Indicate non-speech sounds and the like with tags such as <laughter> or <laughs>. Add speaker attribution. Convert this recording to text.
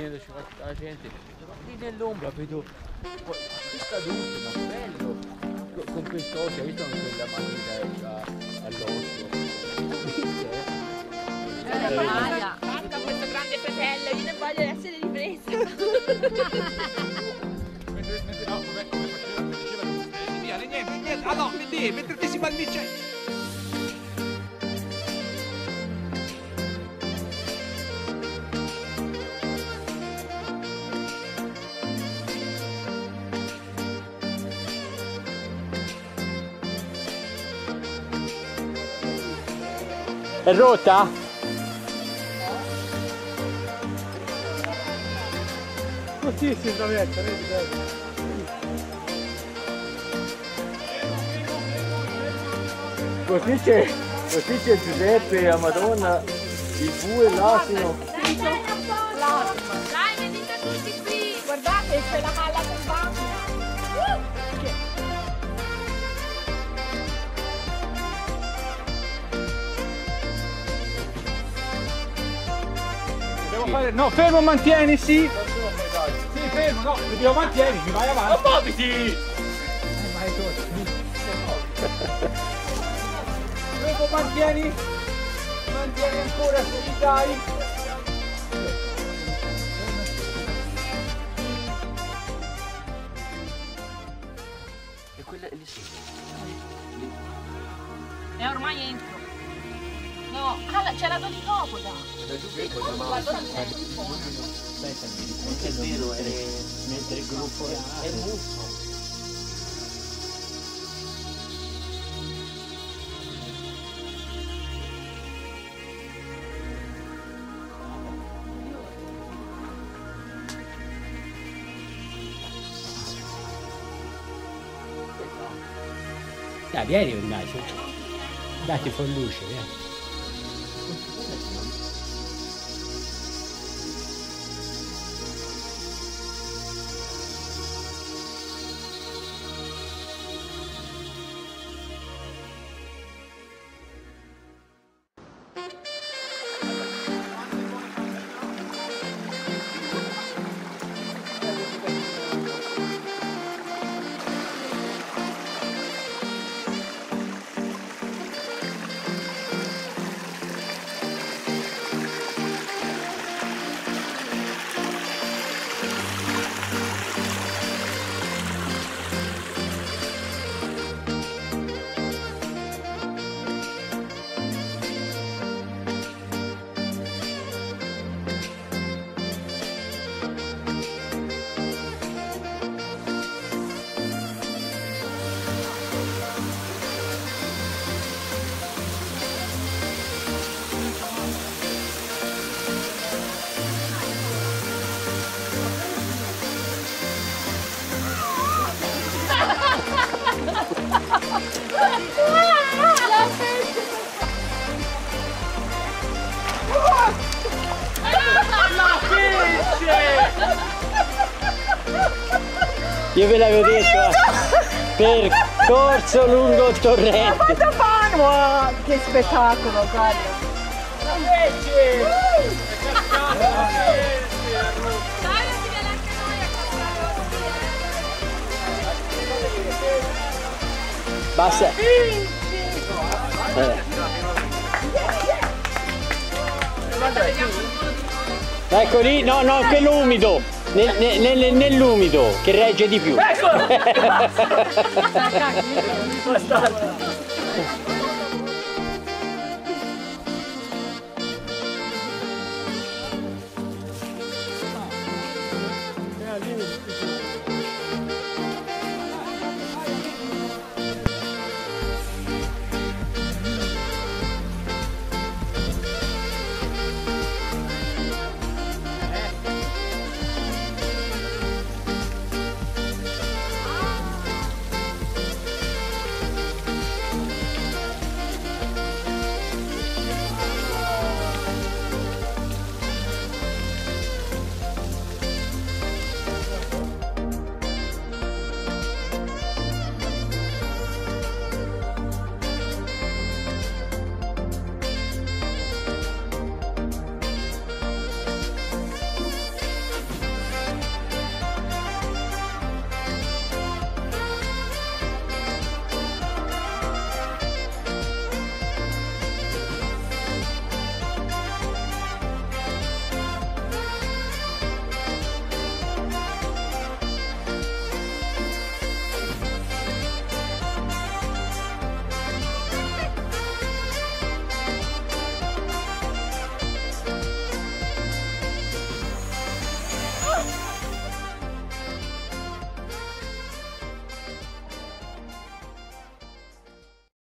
Speaker 1: dove ci fa la gente. Lì nell'ombra vedo questa adulto, ma bello, con, con quest'occhio, hai visto quella matita c'ha all'occhio?
Speaker 2: Basta questo grande fratello, io non voglio essere ripresa.
Speaker 3: Mentre, mentre no, come, come faceva, come diceva niente, niente, ah no, mentre ti si fa
Speaker 1: È rotta?
Speaker 4: Così si travetta, vedi, vedi.
Speaker 1: Così c'è, così c'è Giuseppe, la Madonna, il bue, l'asino.
Speaker 2: Dai, dai, apposta. Dai, venite tutti qui. Guardate, c'è la palla
Speaker 3: fare, no, fermo, mantieni, sì. Sì, fermo, no, devo mantieni, vai avanti.
Speaker 1: Muoviti!
Speaker 3: Fermo, mantieni. Mantieni ancora, sì, dai.
Speaker 1: E quella è lì su.
Speaker 5: E ormai entro. No, ah, c'è la di dopo, da.
Speaker 1: È vero, è mentre il gruppo è buffo.
Speaker 6: Dai, vieni ormai, su. Dai, ti fa luce, vieni. Io ve l'avevo detto, percorso lungo il torrente.
Speaker 4: Cosa fanno? Che spettacolo, guarda.
Speaker 6: Basta. Eh. Ecco lì, no, no, quello umido. Nel- nel- nel- nell'umido, che regge di più. <laughs>
Speaker 4: Al limite